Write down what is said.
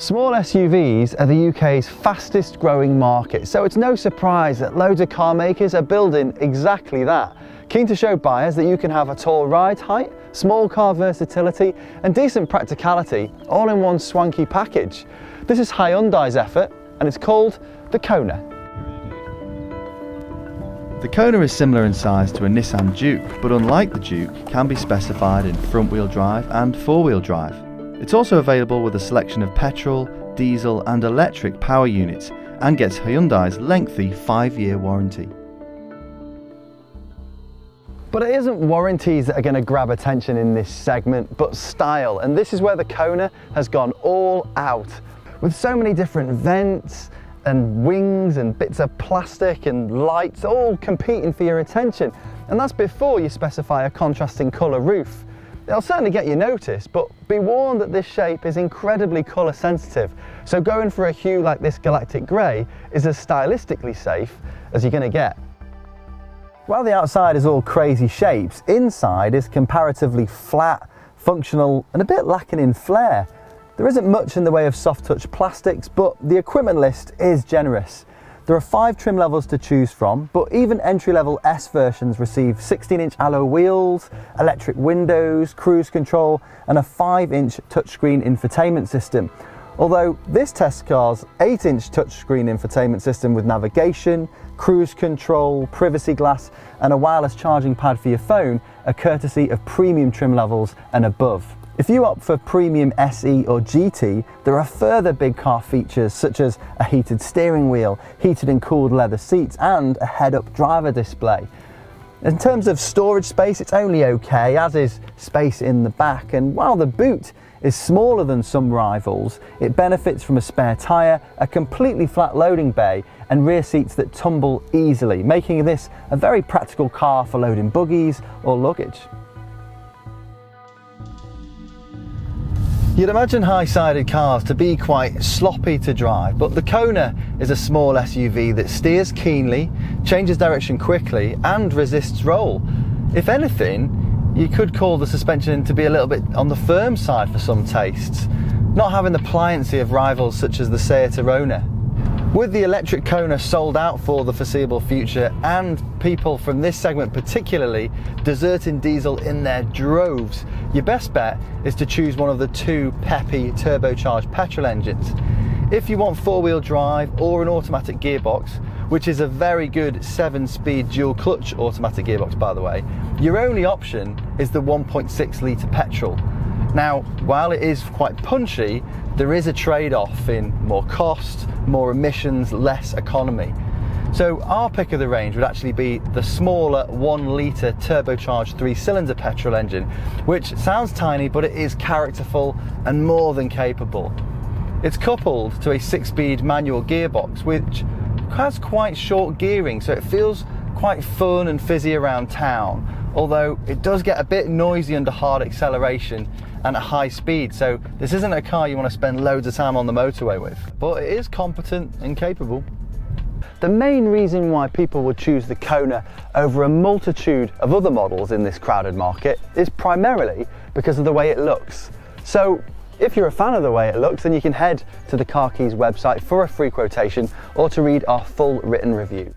Small SUVs are the UK's fastest growing market, so it's no surprise that loads of car makers are building exactly that. Keen to show buyers that you can have a tall ride height, small car versatility and decent practicality all in one swanky package. This is Hyundai's effort and it's called the Kona. The Kona is similar in size to a Nissan Juke, but unlike the Juke, can be specified in front-wheel drive and four-wheel drive. It's also available with a selection of petrol, diesel and electric power units and gets Hyundai's lengthy 5-year warranty. But it isn't warranties that are going to grab attention in this segment, but style. And this is where the Kona has gone all out. With so many different vents and wings and bits of plastic and lights all competing for your attention. And that's before you specify a contrasting colour roof. They'll certainly get you noticed, but be warned that this shape is incredibly colour sensitive. So going for a hue like this galactic grey is as stylistically safe as you're going to get. While the outside is all crazy shapes, inside is comparatively flat, functional and a bit lacking in flair. There isn't much in the way of soft touch plastics, but the equipment list is generous. There are five trim levels to choose from, but even entry-level S versions receive 16-inch alloy wheels, electric windows, cruise control, and a 5-inch touchscreen infotainment system. Although this test car's 8-inch touchscreen infotainment system with navigation, cruise control, privacy glass, and a wireless charging pad for your phone are courtesy of premium trim levels and above. If you opt for Premium SE or GT, there are further big car features such as a heated steering wheel, heated and cooled leather seats and a head-up driver display. In terms of storage space, it's only okay, as is space in the back, and while the boot is smaller than some rivals, it benefits from a spare tyre, a completely flat loading bay and rear seats that tumble easily, making this a very practical car for loading buggies or luggage. You'd imagine high-sided cars to be quite sloppy to drive, but the Kona is a small SUV that steers keenly, changes direction quickly and resists roll. If anything, you could call the suspension to be a little bit on the firm side for some tastes, not having the pliancy of rivals such as the Seat Arona. With the electric Kona sold out for the foreseeable future and people from this segment particularly deserting diesel in their droves, your best bet is to choose one of the two peppy turbocharged petrol engines. If you want four-wheel drive or an automatic gearbox, which is a very good seven-speed dual clutch automatic gearbox by the way, your only option is the 1.6 litre petrol. Now, while it is quite punchy, there is a trade-off in more cost, more emissions, less economy. So our pick of the range would actually be the smaller one litre turbocharged three cylinder petrol engine, which sounds tiny, but it is characterful and more than capable. It's coupled to a six speed manual gearbox, which has quite short gearing, so it feels quite fun and fizzy around town, although it does get a bit noisy under hard acceleration and at high speed. So this isn't a car you want to spend loads of time on the motorway with, but it is competent and capable. The main reason why people would choose the Kona over a multitude of other models in this crowded market is primarily because of the way it looks. So if you're a fan of the way it looks, then you can head to the Car Keys website for a free quotation or to read our full written review.